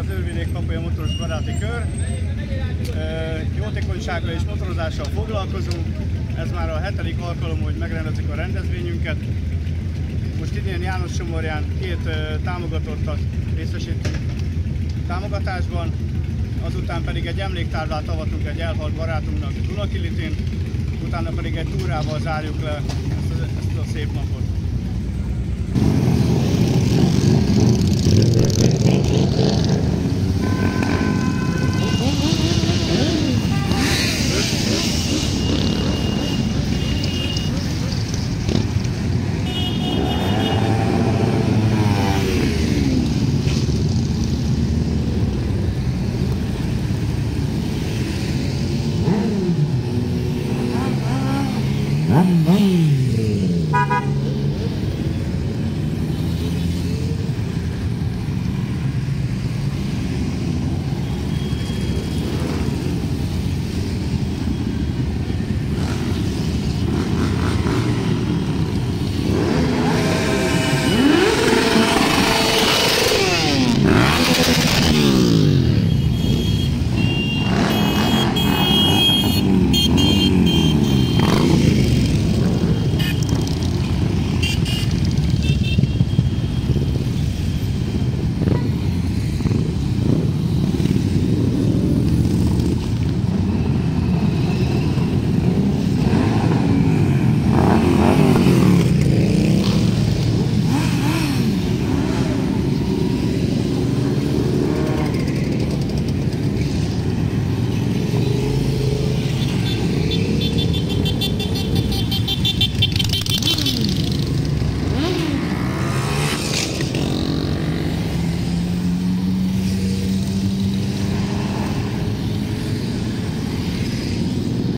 az Őrvidék kapuja motoros baráti kör. Jótékonysággal és motorozással foglalkozunk. Ez már a hetedik alkalom, hogy megrendezik a rendezvényünket. Most idén János Somorján két támogatottat részesítünk támogatásban, azután pedig egy emléktáblát avatunk egy elhalt barátunknak Dunakilitén, utána pedig egy túrával zárjuk le ezt a, ezt a szép napot. Bye.